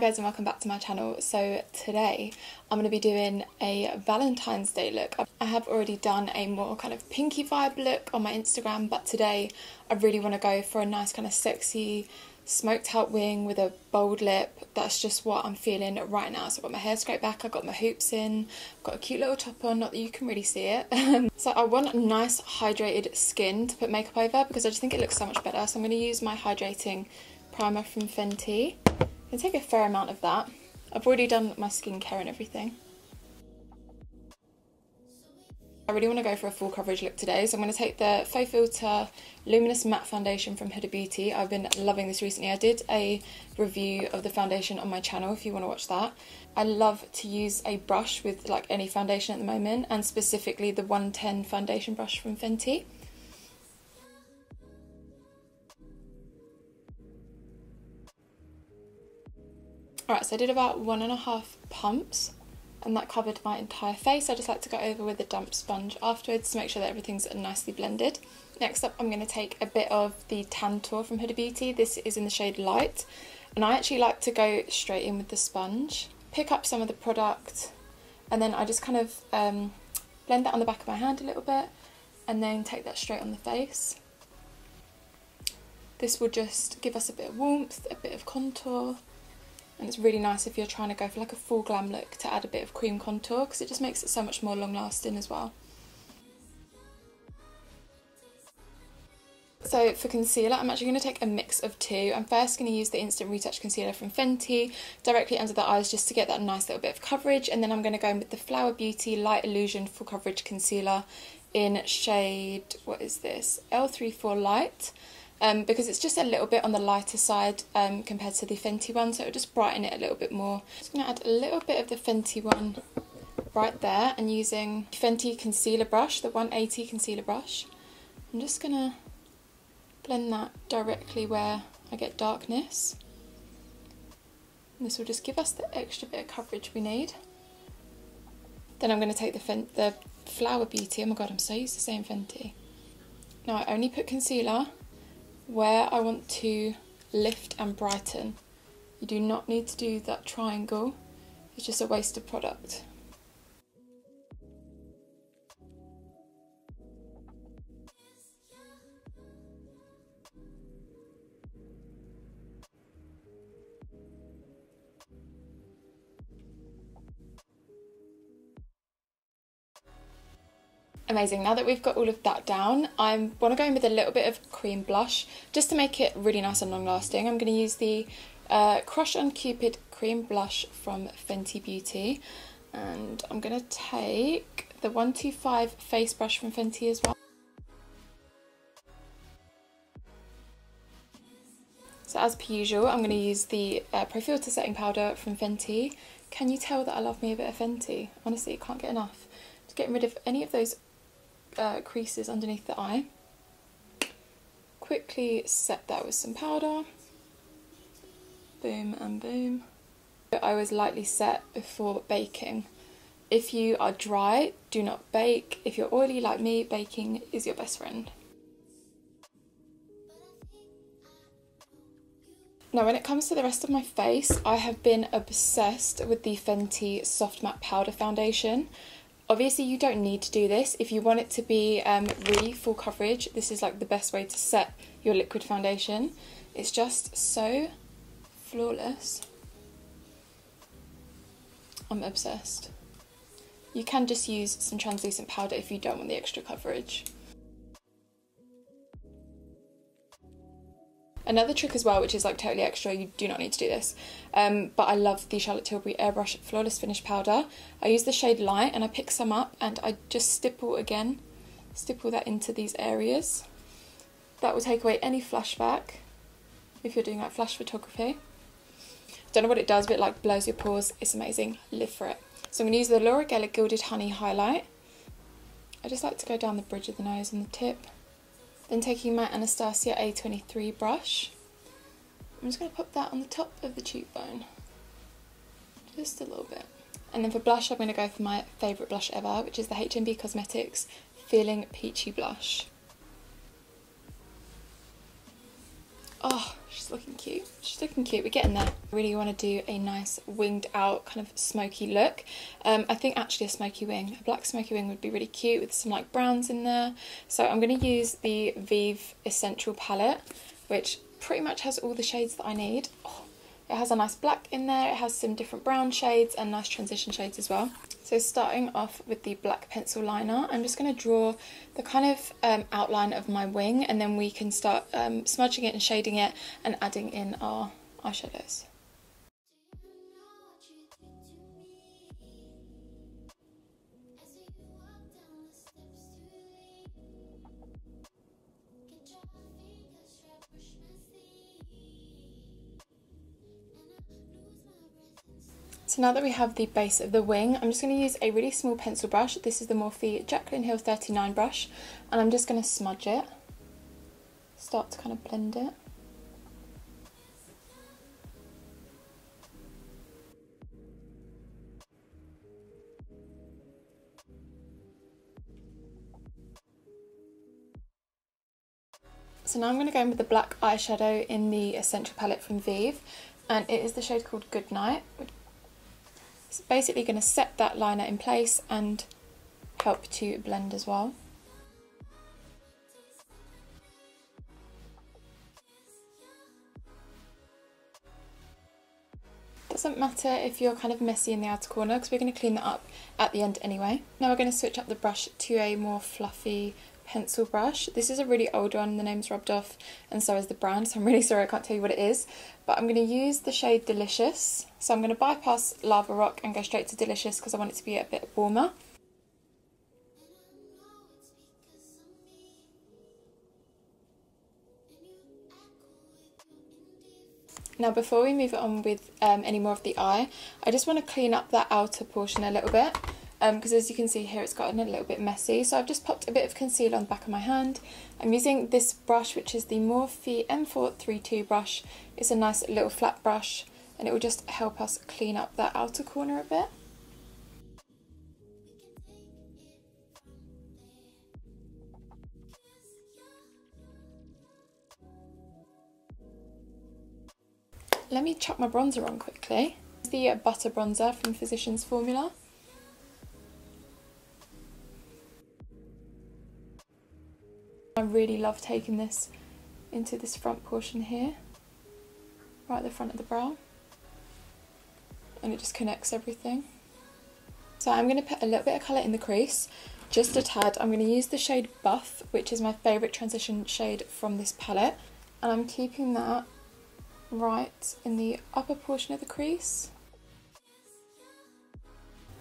guys and welcome back to my channel. So today I'm going to be doing a Valentine's Day look. I have already done a more kind of pinky vibe look on my Instagram but today I really want to go for a nice kind of sexy smoked out wing with a bold lip. That's just what I'm feeling right now. So I've got my hair straight back, I've got my hoops in, I've got a cute little top on, not that you can really see it. so I want nice hydrated skin to put makeup over because I just think it looks so much better. So I'm going to use my hydrating primer from Fenty. I take a fair amount of that. I've already done my skincare and everything. I really want to go for a full coverage look today, so I'm going to take the Faux Filter Luminous Matte Foundation from Huda Beauty. I've been loving this recently. I did a review of the foundation on my channel if you want to watch that. I love to use a brush with like any foundation at the moment, and specifically the 110 foundation brush from Fenty. Alright, so I did about one and a half pumps and that covered my entire face. I just like to go over with a damp sponge afterwards to make sure that everything's nicely blended. Next up, I'm going to take a bit of the Tantour from Huda Beauty. This is in the shade Light, and I actually like to go straight in with the sponge. Pick up some of the product, and then I just kind of um, blend that on the back of my hand a little bit, and then take that straight on the face. This will just give us a bit of warmth, a bit of contour, and it's really nice if you're trying to go for like a full glam look to add a bit of cream contour because it just makes it so much more long lasting as well. So for concealer, I'm actually going to take a mix of two. I'm first going to use the Instant Retouch Concealer from Fenty directly under the eyes just to get that nice little bit of coverage. And then I'm going to go in with the Flower Beauty Light Illusion Full Coverage Concealer in shade, what is this, L34 Light um, because it's just a little bit on the lighter side um, compared to the Fenty one, so it'll just brighten it a little bit more. I'm just going to add a little bit of the Fenty one right there and using Fenty concealer brush, the 180 concealer brush. I'm just going to blend that directly where I get darkness. And this will just give us the extra bit of coverage we need. Then I'm going to take the, the Flower Beauty, oh my god I'm so used to saying Fenty. Now I only put concealer where I want to lift and brighten. You do not need to do that triangle, it's just a waste of product. Amazing, now that we've got all of that down, I want to go in with a little bit of cream blush just to make it really nice and long lasting. I'm going to use the uh, Crush on Cupid cream blush from Fenty Beauty and I'm going to take the 125 face brush from Fenty as well. So as per usual, I'm going to use the uh, Pro Filter setting powder from Fenty. Can you tell that I love me a bit of Fenty? Honestly, can't get enough. Just getting rid of any of those uh, creases underneath the eye. Quickly set that with some powder. Boom and boom. I was lightly set before baking. If you are dry, do not bake. If you're oily like me, baking is your best friend. Now when it comes to the rest of my face, I have been obsessed with the Fenty Soft Matte Powder Foundation. Obviously you don't need to do this. If you want it to be um, really full coverage, this is like the best way to set your liquid foundation. It's just so flawless. I'm obsessed. You can just use some translucent powder if you don't want the extra coverage. Another trick as well, which is like totally extra, you do not need to do this, um, but I love the Charlotte Tilbury Airbrush Flawless Finish Powder. I use the shade Light and I pick some up and I just stipple again, stipple that into these areas. That will take away any flashback if you're doing like flash photography. Don't know what it does, but it like blows your pores. It's amazing. Live for it. So I'm going to use the Laura Geller Gilded Honey Highlight. I just like to go down the bridge of the nose and the tip. Then taking my Anastasia A23 brush, I'm just going to pop that on the top of the cheekbone. Just a little bit. And then for blush, I'm going to go for my favourite blush ever, which is the HNB Cosmetics Feeling Peachy Blush. Oh, she's looking cute. She's looking cute, we're getting there. I really want to do a nice winged out kind of smoky look. Um, I think actually a smoky wing, a black smoky wing would be really cute with some like browns in there. So I'm going to use the Vieve Essential palette, which pretty much has all the shades that I need. Oh, it has a nice black in there, it has some different brown shades and nice transition shades as well. So starting off with the black pencil liner, I'm just going to draw the kind of um, outline of my wing and then we can start um, smudging it and shading it and adding in our eyeshadows. So now that we have the base of the wing, I'm just going to use a really small pencil brush. This is the Morphe Jaclyn Hill 39 brush. And I'm just going to smudge it. Start to kind of blend it. So now I'm going to go in with the black eyeshadow in the Essential palette from Vieve and it is the shade called Goodnight, it's basically going to set that liner in place and help to blend as well. Doesn't matter if you're kind of messy in the outer corner because we're going to clean that up at the end anyway. Now we're going to switch up the brush to a more fluffy pencil brush. This is a really old one, the name's rubbed off and so is the brand, so I'm really sorry I can't tell you what it is. But I'm going to use the shade Delicious. So I'm going to bypass Lava Rock and go straight to Delicious because I want it to be a bit warmer. Now before we move on with um, any more of the eye, I just want to clean up that outer portion a little bit because um, as you can see here it's gotten a little bit messy so I've just popped a bit of concealer on the back of my hand I'm using this brush which is the Morphe M432 brush it's a nice little flat brush and it will just help us clean up that outer corner a bit let me chuck my bronzer on quickly. The Butter Bronzer from Physicians Formula. I really love taking this into this front portion here, right at the front of the brow. And it just connects everything. So I'm going to put a little bit of colour in the crease, just a tad. I'm going to use the shade Buff, which is my favourite transition shade from this palette. And I'm keeping that right in the upper portion of the crease.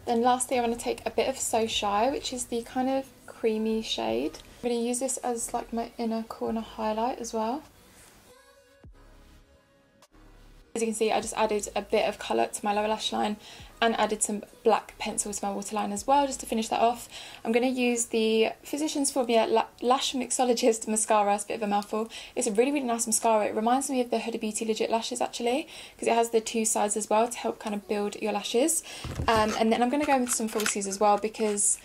Then lastly, I'm going to take a bit of So Shy, which is the kind of creamy shade. I'm going to use this as like my inner corner highlight as well. As you can see, I just added a bit of colour to my lower lash line and added some black pencil to my waterline as well, just to finish that off. I'm going to use the Physicians Formula Lash Mixologist Mascara, it's a bit of a mouthful. It's a really, really nice mascara. It reminds me of the Huda Beauty Legit Lashes actually, because it has the two sides as well to help kind of build your lashes. Um, and then I'm going to go with some falsies as well, because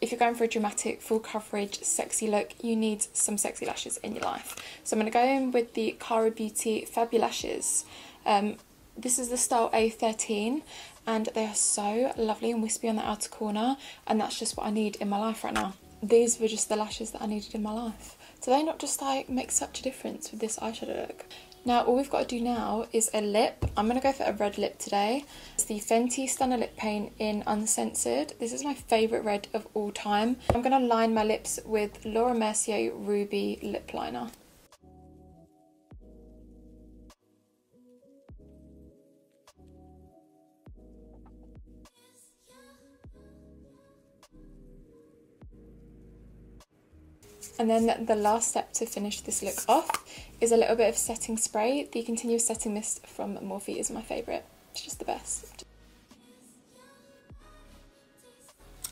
if you're going for a dramatic, full coverage, sexy look, you need some sexy lashes in your life. So I'm going to go in with the Kara Beauty Fabulashes. Um, this is the style A13 and they are so lovely and wispy on the outer corner and that's just what I need in my life right now. These were just the lashes that I needed in my life. Do they not just like make such a difference with this eyeshadow look? Now all we've got to do now is a lip. I'm going to go for a red lip today. It's the Fenty Stunner Lip Paint in Uncensored. This is my favourite red of all time. I'm going to line my lips with Laura Mercier Ruby Lip Liner. And then the last step to finish this look off is a little bit of setting spray. The Continuous Setting Mist from Morphe is my favourite. It's just the best.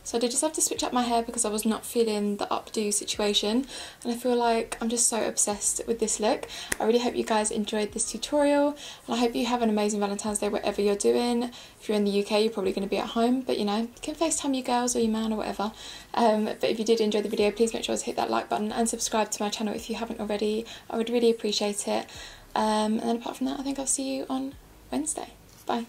So I did just have to switch up my hair because I was not feeling the updo situation and I feel like I'm just so obsessed with this look. I really hope you guys enjoyed this tutorial and I hope you have an amazing Valentine's Day whatever you're doing. If you're in the UK you're probably going to be at home but you know you can FaceTime your girls or your man or whatever. Um, but if you did enjoy the video please make sure to hit that like button and subscribe to my channel if you haven't already. I would really appreciate it. Um, and then apart from that, I think I'll see you on Wednesday. Bye.